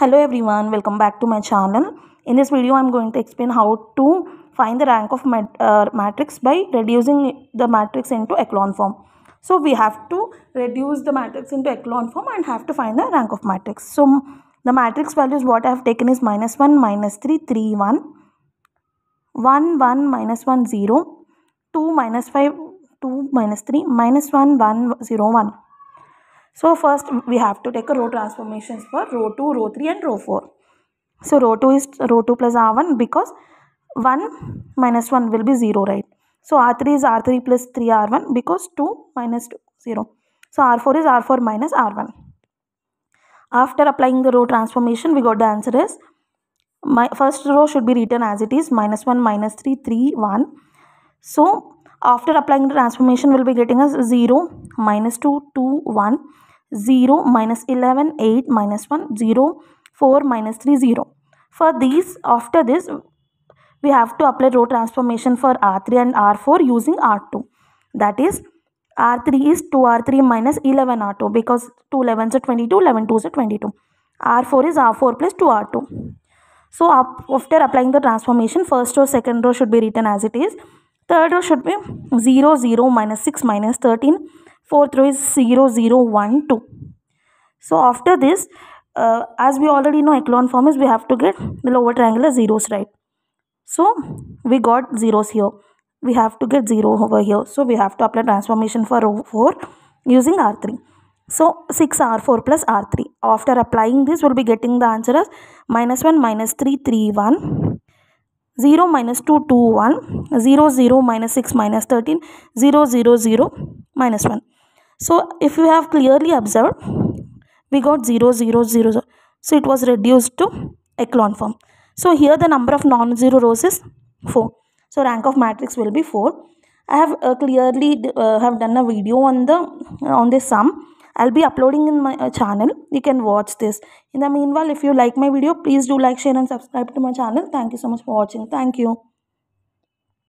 Hello everyone, welcome back to my channel. In this video, I'm going to explain how to find the rank of mat- uh, matrix by reducing the matrix into echelon form. So we have to reduce the matrix into echelon form and have to find the rank of matrix. So the matrix values what I have taken is minus 1, minus 3, 3, 1, 1, 1, minus 1, 0, 2, minus 5, 2, minus 3, minus 1, 1, 0, 1. So first we have to take a row transformations for row 2, row 3 and row 4. So row 2 is row 2 plus R1 because 1 minus 1 will be 0 right. So R3 is R3 plus 3 R1 because 2 minus 2 0. So R4 is R4 minus R1. After applying the row transformation we got the answer is my first row should be written as it is minus 1 minus 3 3 1. So after applying the transformation we'll be getting us 0 minus 2 2 1 0 minus 11 8 minus 1 0 4 minus 3 0 for these after this we have to apply row transformation for r3 and r4 using r2 that is r3 is 2r3 minus 11 r2 because 2 11s are 22 11 2s are 22 r4 is r4 plus 2r2 so after applying the transformation first row second row should be written as it is. Third row should be 0 0 minus 6 minus 13 fourth row is 0 0 1 2 so after this uh, as we already know echelon form is we have to get the lower triangular zeros right? So we got zeros here. We have to get 0 over here. So we have to apply transformation for row 4 using r3 so 6 r4 plus r3 after applying this we'll be getting the answer as minus 1 minus 3 3 1 0 minus 2 2 1 0 0 minus 6 minus 13 0 0 0 minus 1 so if you have clearly observed we got 0 0 0 0 so it was reduced to echelon form. So here the number of non-zero rows is 4 so rank of matrix will be 4 i have uh, clearly uh, have done a video on the uh, on this sum. I'll be uploading in my uh, channel. You can watch this. In the meanwhile if you like my video please do like share and subscribe to my channel. Thank you so much for watching. Thank you